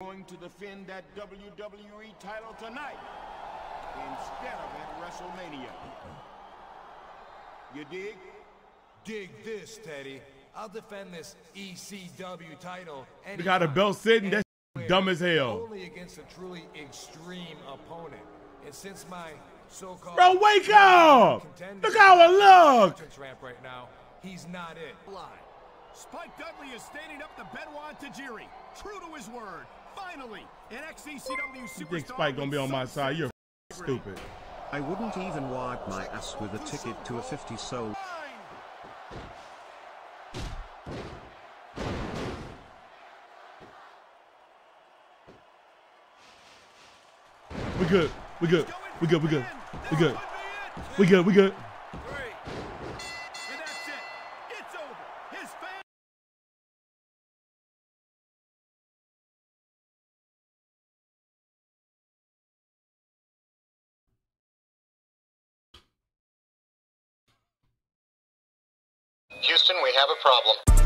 going to defend that WWE title tonight instead of at WrestleMania. You dig? Dig this, Teddy. I'll defend this ECW title. We got a belt sitting. That's dumb as hell. Only against a truly extreme opponent. And since my so-called Bro, wake up! Look how it look! ramp right now, he's not it. Spike Dudley is standing up to Benoit Tajiri. True to his word. Finally, an ex-ECW superstar. You think Spike gonna be on my side? You're stupid. I wouldn't even wipe my ass with a ticket to a 50 soul. We good. We good. We good. We good. We good. We good. We good. And problem.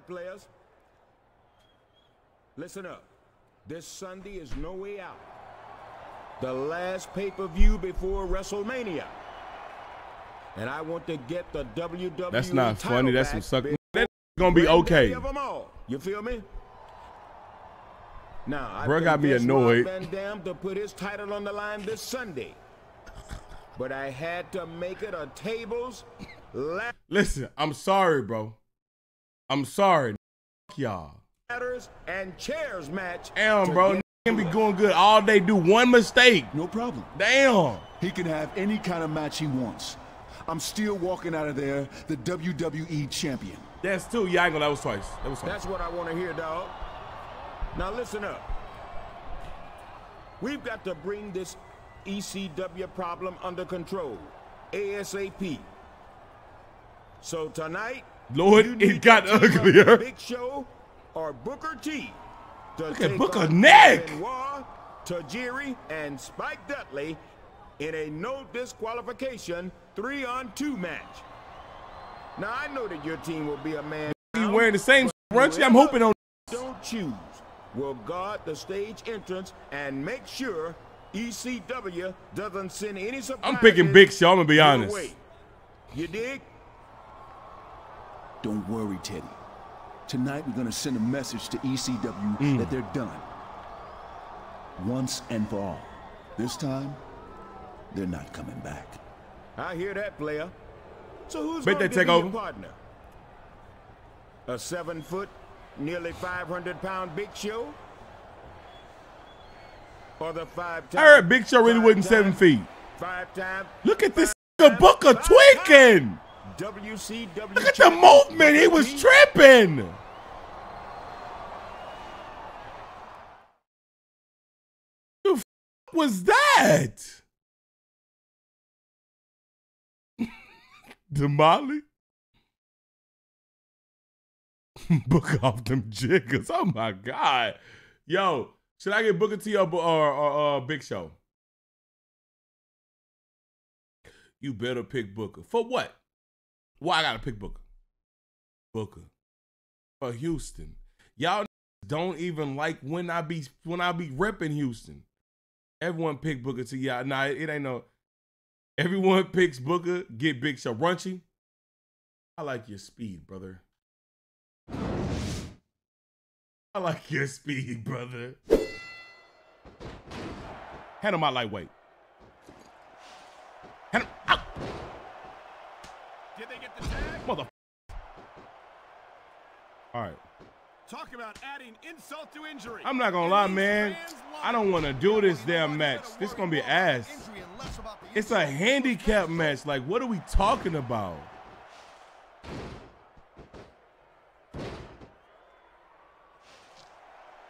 Right, players. Listen up. This Sunday is no way out. The last pay-per-view before WrestleMania. And I want to get the WWE That's not funny. That's some suck. That's gonna be okay. Granddaddy of 'em all. You feel me? Now, I Bro got me annoyed. Van Dam to put his title on the line this Sunday. But I had to make it a tables, Listen, I'm sorry, bro. I'm sorry. Fuck y'all. ladders, and chairs match. Damn, bro. Can be going good all day. Do one mistake. No problem. Damn. He can have any kind of match he wants. I'm still walking out of there the WWE champion. That's two. Yeah, I ain't gonna. That was twice. That was twice. That's what I want to hear, dog. Now listen up. We've got to bring this ECW problem under control, ASAP. So tonight, Lord, you it got to team up uglier. Big Show or Booker T. Look at Booker neck. Benoit, Tajiri, and Spike Dudley in a no disqualification three-on-two match. Now I know that your team will be a man. You wearing the same runchy? I'm hoping on. Don't choose. Will guard the stage entrance and make sure ECW doesn't send any surprises. I'm picking Big Show. I'm gonna be honest. You dig? Don't worry, Teddy. Tonight we're gonna send a message to ECW Mm. that they're done. Once and for all. This time, they're not coming back. I hear that, player. So who's Bet going they to take be over. your partner? A seven-foot, nearly 500-pound Big Show? Or the five-time? I heard Big Show really wasn't seven feet. Five-time Look at this nigga Booker tweaking. WCW. Look at the movement. He was tripping. The f- was that? Damali? Book off them jiggers. Oh my God. Yo, should I get Booker T or, or, or uh, Big Show? You better pick Booker. For what? Why I gotta pick Booker? Booker. For Houston. Y'all don't even like when I be when I be repping Houston. Everyone pick Booker T. Yeah, nah, it ain't no. Everyone picks Booker, get Big Show. Runchy. I like your speed, brother. I like your speed, brother. Handle my lightweight. Handle, out. Did they get the tag? Mother. All right. Talk about adding insult to injury. I'm not gonna lie, man. I don't want to do this damn match. This gonna be ass. It's a handicap match. Like, what are we talking about?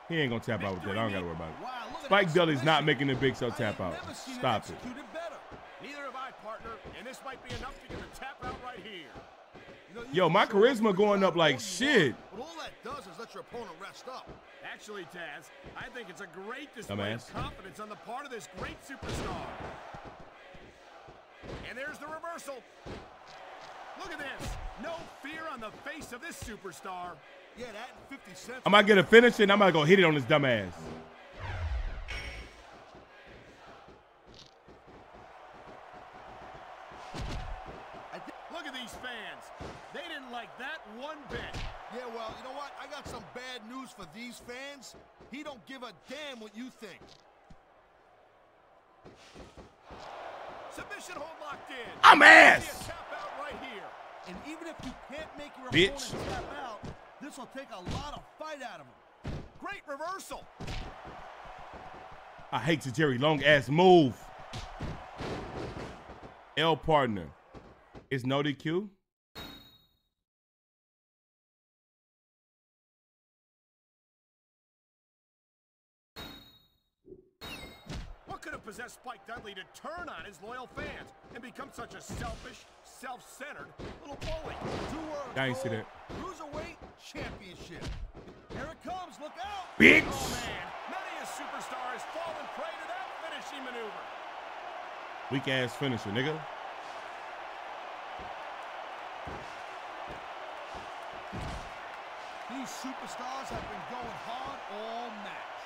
He ain't gonna tap out with that. I don't gotta worry about it. Spike Dudley's not making the big cell tap out. Stop it. Neither have I, partner, and this might be enough to get a tap. Yo, my charisma going up like shit. But all that does is let your opponent rest up. Actually, Taz, I think it's a great display of confidence on the part of this great superstar. And there's the reversal. Look at this. No fear on the face of this superstar. Yeah, that 50 cents. I'm gonna get a finish and I'm gonna go hit it on his dumb ass. Look at these fans. They didn't like that one bit. Yeah, well, you know what? I got some bad news for these fans. He don't give a damn what you think. Submission hold locked in. I'm ass. right here. And even if you can't make your Bitch. opponent tap out, this will take a lot of fight out of him. Great reversal. I hate the Jerry long ass move. L partner. Is no DQ? What could have possessed Spike Dudley to turn on his loyal fans and become such a selfish, self-centered little bully? Two words. I ain't see that. Cruiserweight championship. Here it comes. Look out. Bitch. Oh man, many a superstar has fallen prey to that finishing maneuver. Weak ass finisher, nigga. These superstars have been going hard all match.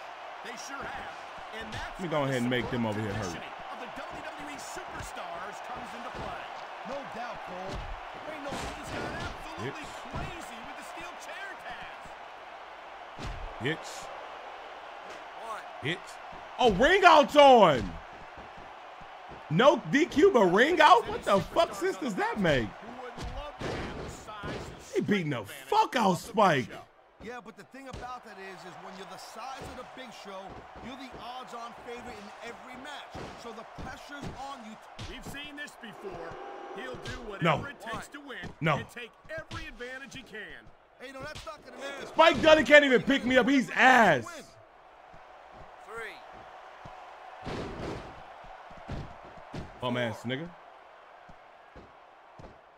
They sure have. And that's Let me go ahead and make them over here hurt. positioning Of the WWE superstars comes into play. No doubt, Cole. Ain't no he's gone absolutely Hits. crazy with the steel chair Taz. Hits. Hits. Oh, ring out's on. No DQ, but ring out? What the fuck sense does that make? Who wouldn't love to have the size and He beating the fuck out advantage of Spike. Show? Yeah, but the thing about that is, is when you're the size of the Big Show, you're the odds-on favorite in every match. So the pressure's on you. We've seen this before. He'll do whatever No. it takes to win No. and take every advantage he can. Hey, no, that's not gonna make. Spike Dudley can't even pick me up. He's ass. Win. Bum ass nigga.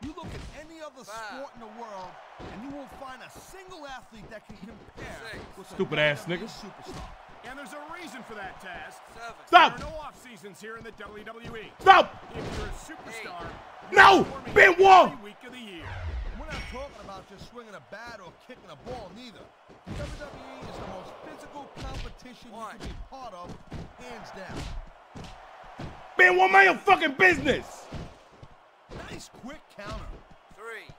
You look at any other sport in the world, and you won't find a single athlete that can compare with Stupid ass WWE nigga. superstar. And there's a reason for that, Taz. Stop. There are no off seasons here in the WWE. Stop. If you're a superstar, No. you're performing Ben Wall. week of the year. We're not talking about just swinging a bat or kicking a ball, neither. The WWE is the most physical competition you can be part of, hands down. Ben, what mind your fucking business? Nice quick counter. three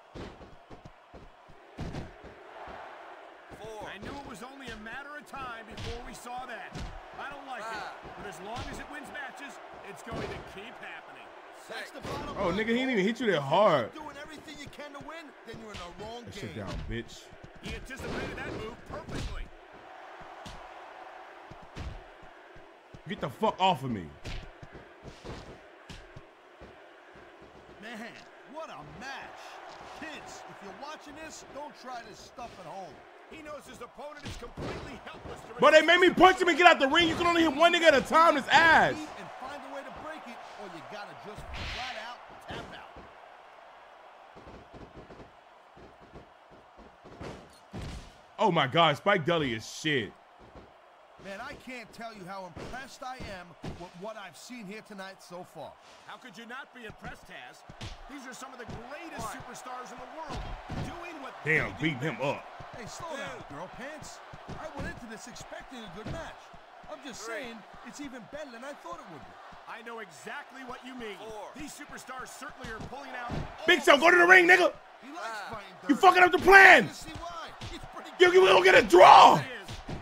I knew it was only a matter of time before we saw that. I don't like it, but as long as it wins matches, it's going to keep happening. That's the bottom Oh, nigga, he didn't even hit you that If you're hard. not Doing everything you can to win, then you're in the wrong That game. shit down, bitch. He anticipated that move perfectly. Get the fuck off of me. Man, what a match. Kids, if you're watching this, don't try this stuff at home. He knows his opponent is completely helpless to But they made me punch him and get out the ring. You can only hit one nigga at a time. His ass. And find a way to break it, or you gotta just flat out tap out. Oh my God, Spike Dudley is shit. Man, I can't tell you how impressed I am with what I've seen here tonight so far. How could you not be impressed, Taz? These are some of the greatest superstars in the world doing what Damn, they do beating him up. Hey, slow down, girl pants. I went into this expecting a good match. I'm just saying, it's even better than I thought it would be. I know exactly what you mean. These superstars certainly are pulling out. Big Show, go to the ring, nigga. He likes ah. fighting You fucking up the plan. You see why? He's You, you gonna get a draw.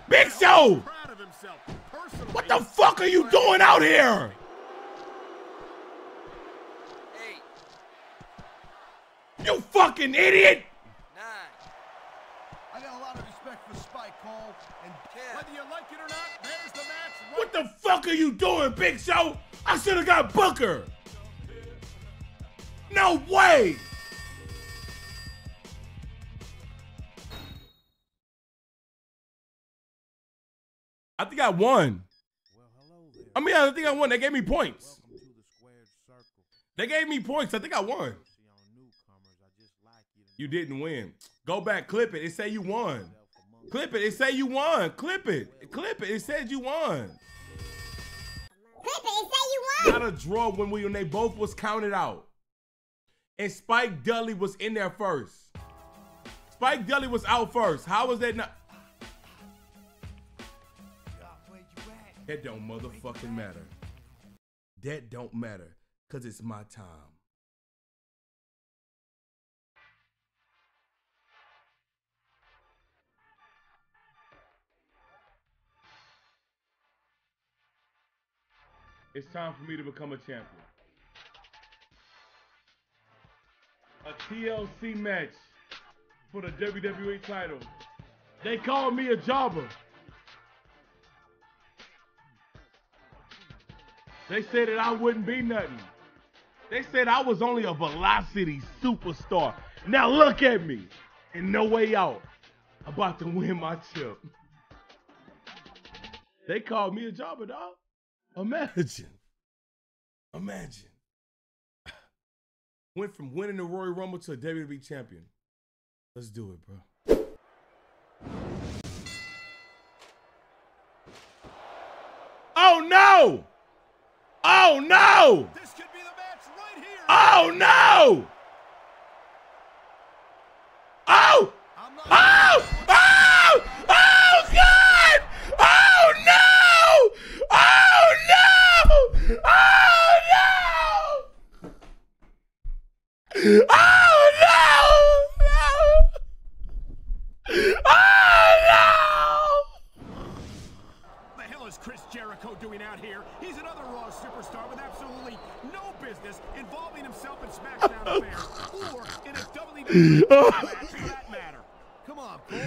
Big Show. What the fuck are you doing out here? You fucking idiot. Nine. I got a lot of respect for Spike Cole, and Whether you like it or not, there's the match. right What the fuck are you doing, Big Show? I should have got Booker. No way. I think I won. I mean, I think I won. They gave me points. They gave me points. I think I won. You didn't win. Go back, clip it. It say you won. Clip it. It say you won. Clip it. Clip it. It said you won. Clip it and say you won. Not a draw when we when they both was counted out. And Spike Dudley was in there first. Spike Dudley was out first. How was that not? That don't motherfucking matter. That don't matter. Cause it's my time. It's time for me to become a champion. A TLC match for the WWE title. They called me a jobber. They said that I wouldn't be nothing. They said I was only a velocity superstar. Now look at me. And no way out. About to win my chip. They called me a jobber, dog. Imagine. Imagine. Went from winning the Royal Rumble to a WWE champion. Let's do it, bro. Oh no! Oh no! This could be the match right here. Oh no! Oh! Oh! Oh! Oh God! Oh no! Oh no! Oh no! Oh no! No! Oh The hell is Chris Jericho doing out here? He's another Raw superstar with absolutely no business involving himself in SmackDown affairs or in a WWE match for that matter. Come on, Cole.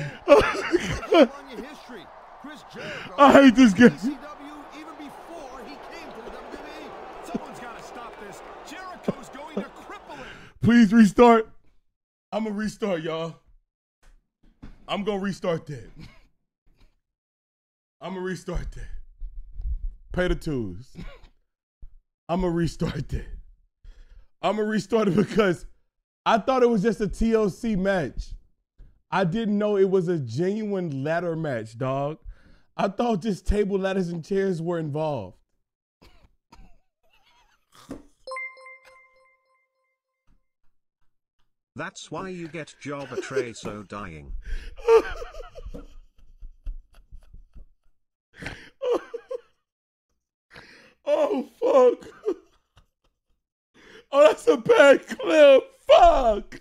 history. Chris Jericho. I hate this guy. ECW even before he came to the WWE. Someone's got to stop this. Jericho's going to cripple him. Please restart. I'm gonna restart, y'all. I'm gonna restart that. I'm gonna restart that. Pay the twos. I'm gonna restart that. I'm gonna restart it because I thought it was just a TLC match. I didn't know it was a genuine ladder match, dog. I thought just table ladders and chairs were involved. That's why you get job a tray so dying. Oh fuck! Oh, that's a bad clip. Fuck!